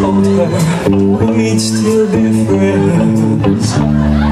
told her we'd still be friends.